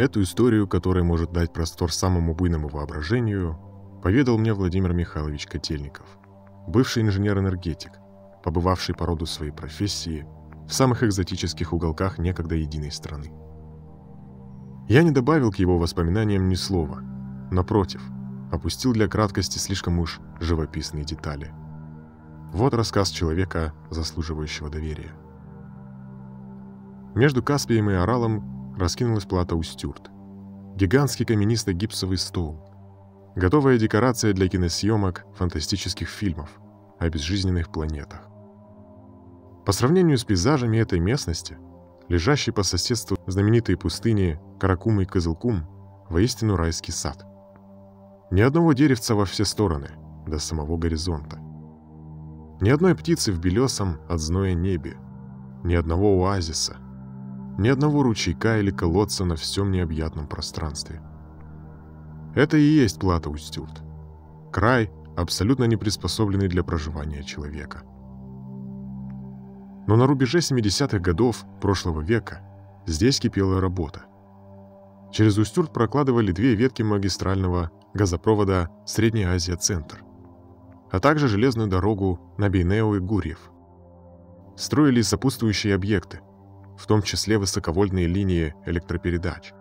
Эту историю, которая может дать простор самому буйному воображению, поведал мне Владимир Михайлович Котельников, бывший инженер-энергетик, побывавший по роду своей профессии в самых экзотических уголках некогда единой страны. Я не добавил к его воспоминаниям ни слова, напротив, опустил для краткости слишком уж живописные детали. Вот рассказ человека, заслуживающего доверия. Между Каспием и Оралом раскинулась плата Устюрт. Гигантский каменисто-гипсовый стол. Готовая декорация для киносъемок фантастических фильмов о безжизненных планетах. По сравнению с пейзажами этой местности, лежащей по соседству знаменитой пустыни Каракум и Кызылкум, воистину райский сад. Ни одного деревца во все стороны, до самого горизонта. Ни одной птицы в белесом от зноя небе, ни одного оазиса – ни одного ручейка или колодца на всем необъятном пространстве. Это и есть плата Устюрт. Край, абсолютно не приспособленный для проживания человека. Но на рубеже 70-х годов прошлого века здесь кипела работа. Через Устюрт прокладывали две ветки магистрального газопровода Средняя Азия-Центр, а также железную дорогу на Бейнео и Гурьев. Строили сопутствующие объекты, в том числе высоковольтные линии электропередач.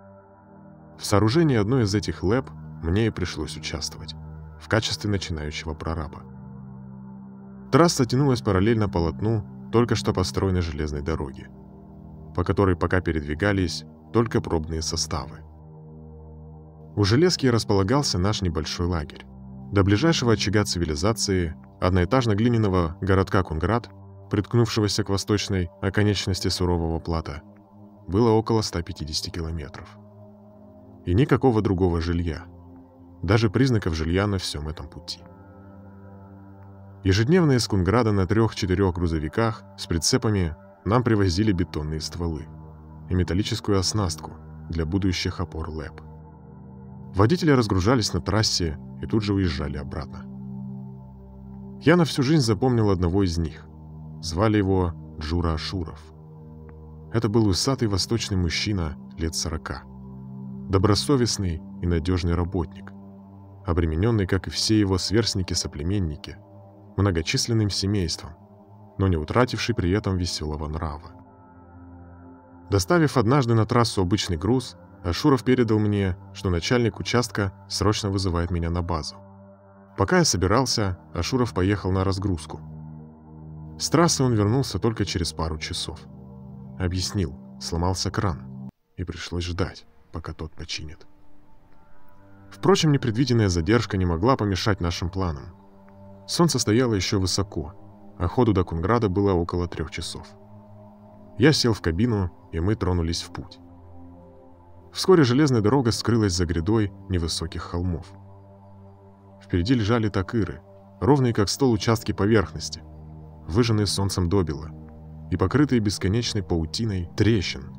В сооружении одной из этих ЛЭП мне и пришлось участвовать, в качестве начинающего прораба. Трасса тянулась параллельно полотну только что построенной железной дороги, по которой пока передвигались только пробные составы. У Железки располагался наш небольшой лагерь. До ближайшего очага цивилизации, одноэтажно-глиняного городка Кунград, приткнувшегося к восточной оконечности сурового плата, было около 150 километров. И никакого другого жилья, даже признаков жилья на всем этом пути. Ежедневно из Кунграда на трех-четырех грузовиках с прицепами нам привозили бетонные стволы и металлическую оснастку для будущих опор ЛЭП. Водители разгружались на трассе и тут же уезжали обратно. Я на всю жизнь запомнил одного из них. Звали его Джура Ашуров. Это был усатый восточный мужчина лет сорока. Добросовестный и надежный работник, обремененный, как и все его сверстники-соплеменники, многочисленным семейством, но не утративший при этом веселого нрава. Доставив однажды на трассу обычный груз, Ашуров передал мне, что начальник участка срочно вызывает меня на базу. Пока я собирался, Ашуров поехал на разгрузку – с трассы он вернулся только через пару часов. Объяснил, сломался кран, и пришлось ждать, пока тот починит. Впрочем, непредвиденная задержка не могла помешать нашим планам. Солнце стояло еще высоко, а ходу до Кунграда было около трех часов. Я сел в кабину, и мы тронулись в путь. Вскоре железная дорога скрылась за грядой невысоких холмов. Впереди лежали такыры, ровные как стол участки поверхности, выжженные солнцем добила и покрытые бесконечной паутиной трещин.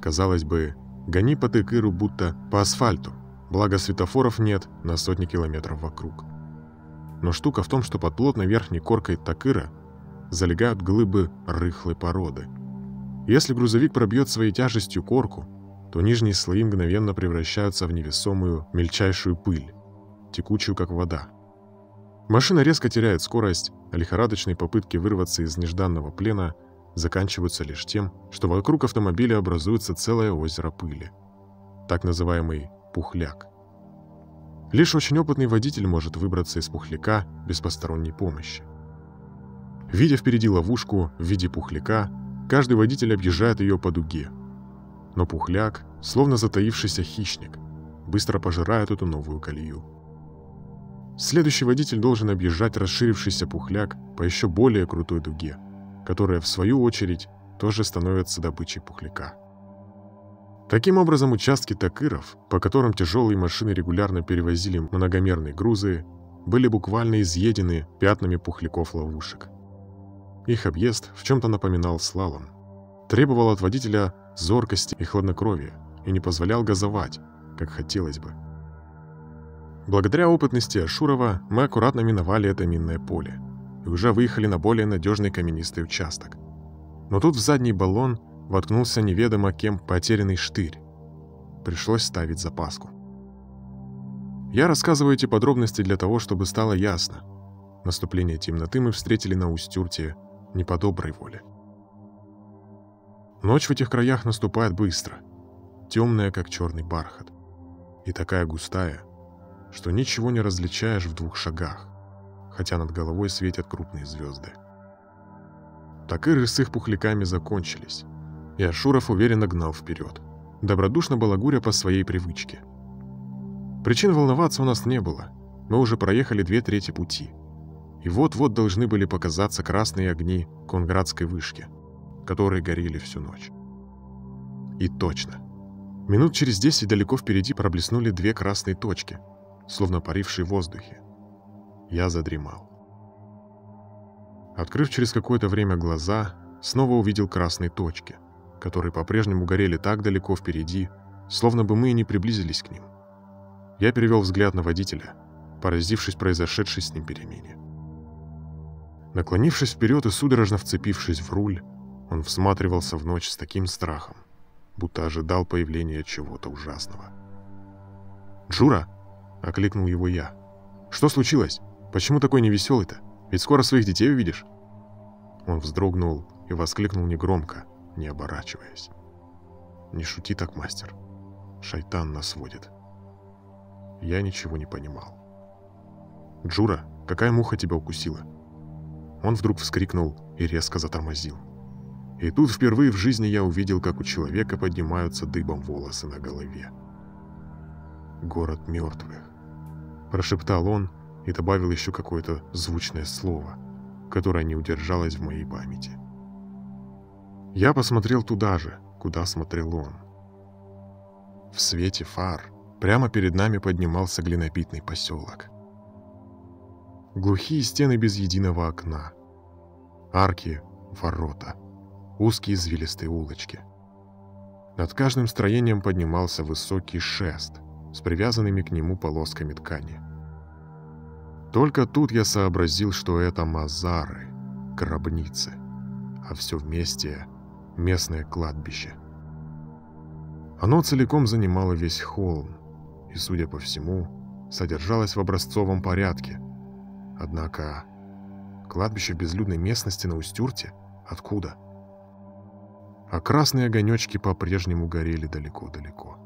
Казалось бы, гони по тыкыру будто по асфальту, благо светофоров нет на сотни километров вокруг. Но штука в том, что под плотной верхней коркой такыра залегают глыбы рыхлой породы. Если грузовик пробьет своей тяжестью корку, то нижние слои мгновенно превращаются в невесомую мельчайшую пыль, текучую как вода. Машина резко теряет скорость, а лихорадочные попытки вырваться из нежданного плена заканчиваются лишь тем, что вокруг автомобиля образуется целое озеро пыли, так называемый пухляк. Лишь очень опытный водитель может выбраться из пухляка без посторонней помощи. Видя впереди ловушку в виде пухляка, каждый водитель объезжает ее по дуге. Но пухляк, словно затаившийся хищник, быстро пожирает эту новую колею. Следующий водитель должен объезжать расширившийся пухляк по еще более крутой дуге, которая, в свою очередь, тоже становится добычей пухляка. Таким образом, участки такыров, по которым тяжелые машины регулярно перевозили многомерные грузы, были буквально изъедены пятнами пухляков ловушек. Их объезд в чем-то напоминал слалом. Требовал от водителя зоркости и хладнокровия и не позволял газовать, как хотелось бы. Благодаря опытности Ашурова мы аккуратно миновали это минное поле и уже выехали на более надежный каменистый участок. Но тут в задний баллон воткнулся неведомо кем потерянный штырь. пришлось ставить запаску. Я рассказываю эти подробности для того, чтобы стало ясно. Наступление темноты мы встретили на Устюрте не по доброй воле. Ночь в этих краях наступает быстро, темная, как черный бархат, и такая густая, что ничего не различаешь в двух шагах, хотя над головой светят крупные звезды. Такыры с их пухляками закончились, и Ашуров уверенно гнал вперед, добродушно балагуря по своей привычке. Причин волноваться у нас не было, мы уже проехали две трети пути, и вот-вот должны были показаться красные огни Конградской вышки, которые горели всю ночь. И точно. Минут через десять далеко впереди проблеснули две красные точки, словно парившие в воздухе. Я задремал. Открыв через какое-то время глаза, снова увидел красные точки, которые по-прежнему горели так далеко впереди, словно бы мы и не приблизились к ним. Я перевел взгляд на водителя, поразившись произошедшей с ним перемене. Наклонившись вперед и судорожно вцепившись в руль, он всматривался в ночь с таким страхом, будто ожидал появления чего-то ужасного. «Джура!» — окликнул его я. «Что случилось? Почему такой невеселый-то?» Ведь скоро своих детей увидишь». Он вздрогнул и воскликнул негромко, не оборачиваясь. «Не шути так, мастер. Шайтан нас водит». Я ничего не понимал. «Джура, какая муха тебя укусила?» Он вдруг вскрикнул и резко затормозил. И тут впервые в жизни я увидел, как у человека поднимаются дыбом волосы на голове. «Город мертвых», – прошептал он, и добавил еще какое-то звучное слово, которое не удержалось в моей памяти. Я посмотрел туда же, куда смотрел он. В свете фар прямо перед нами поднимался глинопитный поселок. Глухие стены без единого окна. Арки, ворота, узкие извилистые улочки. Над каждым строением поднимался высокий шест с привязанными к нему полосками ткани – только тут я сообразил, что это мазары, гробницы, а все вместе местное кладбище. Оно целиком занимало весь холм и, судя по всему, содержалось в образцовом порядке. Однако кладбище в безлюдной местности на Устюрте? Откуда? А красные огонечки по-прежнему горели далеко-далеко.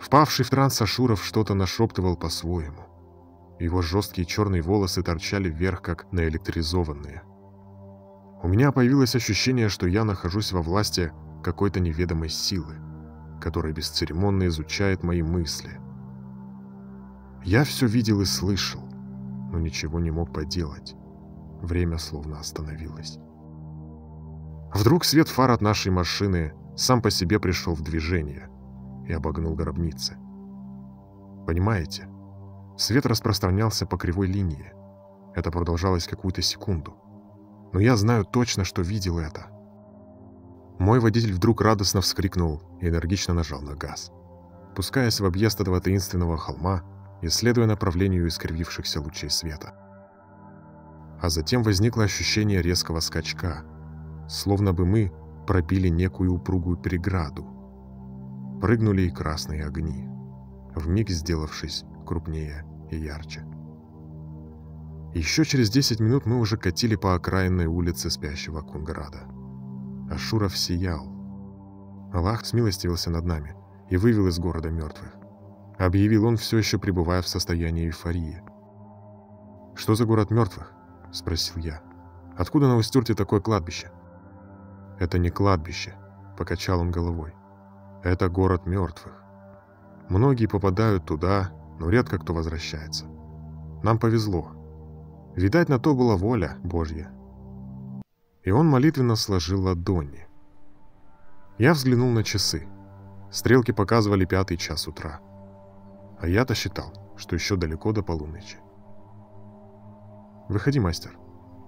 Впавший в транс Ашуров что-то нашептывал по-своему. Его жесткие черные волосы торчали вверх, как наэлектризованные. У меня появилось ощущение, что я нахожусь во власти какой-то неведомой силы, которая бесцеремонно изучает мои мысли. Я все видел и слышал, но ничего не мог поделать. Время словно остановилось. Вдруг свет фар от нашей машины сам по себе пришел в движение и обогнул гробницы. Понимаете? Свет распространялся по кривой линии. Это продолжалось какую-то секунду. Но я знаю точно, что видел это. Мой водитель вдруг радостно вскрикнул и энергично нажал на газ. Пускаясь в объезд этого таинственного холма, исследуя направлению искривившихся лучей света. А затем возникло ощущение резкого скачка, словно бы мы пробили некую упругую переграду. Прыгнули и красные огни, вмиг сделавшись крупнее и ярче. Еще через 10 минут мы уже катили по окраинной улице спящего Кунграда. Ашуров сиял. Аллах смилостивился над нами и вывел из города мертвых. Объявил он, все еще пребывая в состоянии эйфории. «Что за город мертвых?» – спросил я. «Откуда на Устюрте такое кладбище?» «Это не кладбище», – покачал он головой. «Это город мертвых. Многие попадают туда, но редко кто возвращается. Нам повезло. Видать, на то была воля Божья. И он молитвенно сложил ладони. Я взглянул на часы. Стрелки показывали пятый час утра. А я-то считал, что еще далеко до полуночи. «Выходи, мастер».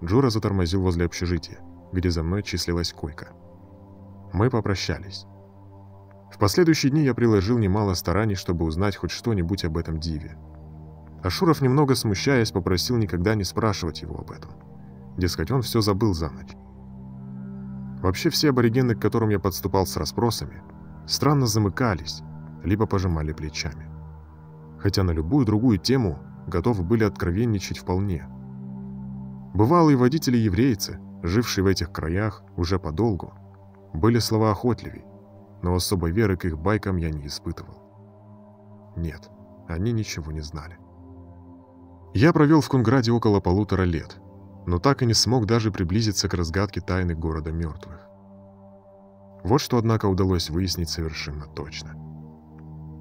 Джура затормозил возле общежития, где за мной числилась койка. Мы попрощались. В последующие дни я приложил немало стараний, чтобы узнать хоть что-нибудь об этом диве. Ашуров, немного смущаясь, попросил никогда не спрашивать его об этом. Дескать, он все забыл за ночь. Вообще все аборигены, к которым я подступал с расспросами, странно замыкались либо пожимали плечами. Хотя на любую другую тему готовы были откровенничать вполне. Бывалые водители-еврейцы, жившие в этих краях уже подолгу, были словоохотливей, но особой веры к их байкам я не испытывал. Нет, они ничего не знали. Я провел в Кунграде около полутора лет, но так и не смог даже приблизиться к разгадке тайны города мертвых. Вот что, однако, удалось выяснить совершенно точно.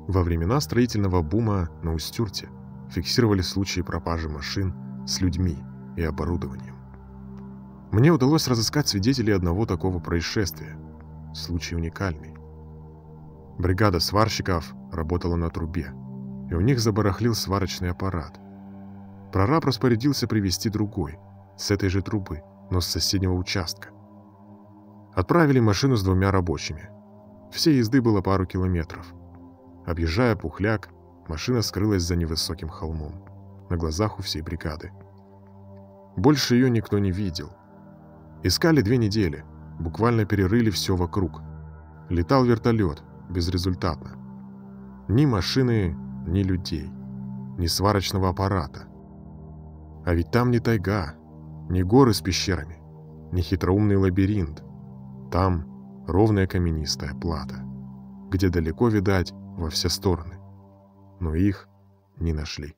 Во времена строительного бума на Устюрте фиксировали случаи пропажи машин с людьми и оборудованием. Мне удалось разыскать свидетелей одного такого происшествия. Случай уникальный. Бригада сварщиков работала на трубе, и у них забарахлил сварочный аппарат. Прораб распорядился привезти другой, с этой же трубы, но с соседнего участка. Отправили машину с двумя рабочими. Все езды было пару километров. Объезжая Пухляк, машина скрылась за невысоким холмом, на глазах у всей бригады. Больше ее никто не видел. Искали две недели, буквально перерыли все вокруг. Летал вертолет, безрезультатно. Ни машины, ни людей, ни сварочного аппарата. А ведь там не тайга, не горы с пещерами, не хитроумный лабиринт. Там ровная каменистая плата, где далеко видать во все стороны. Но их не нашли.